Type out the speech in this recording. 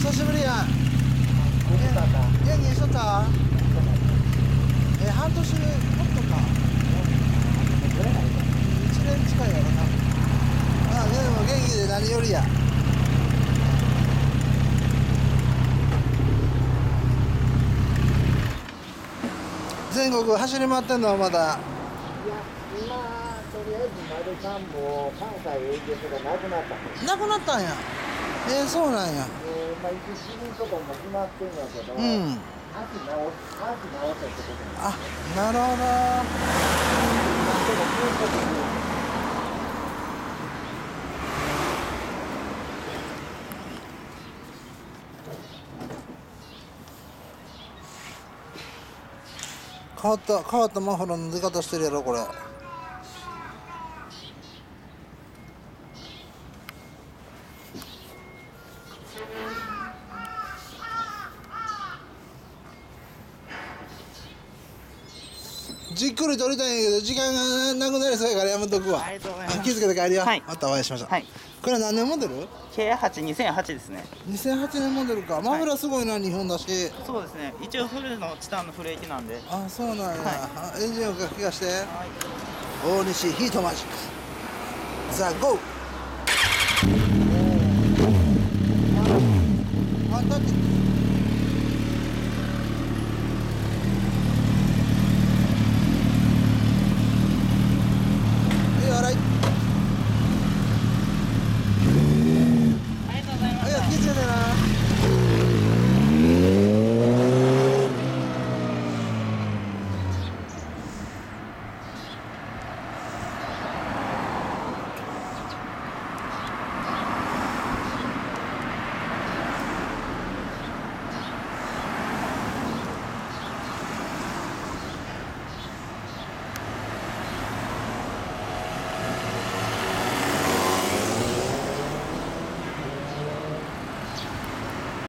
しぶりや。元気にしとったえ半年もっとか。1年近いやろな。あでも元気で何よりや。全国走り回ってんのはまだ？いや、今、とりあえず、丸さんも関西営業所がなくなった。なくなったんやえー、そうなんや。えー、まあ、行くシーンとかも決まってんやけど、うん。秋直す、秋直せってことなんあなるほど。で、でも、そういうことに変わった変わったマフラーの出方してるやろこれじっくり撮りたいんやけど時間がなくなりそうやからやめとくわ。ありがとうございます。気付けて帰るよ、はい。またお会いしましょう、はい。これ何年モデル？K82008 ですね ?2008 年モデルか。マフラーすごいな、日本だし。そうですね。一応フルのチタンのフレーキなんで。あそうなんや、はあエンジン音楽聞かして。はい。大西ヒートマジック。ザ・ゴー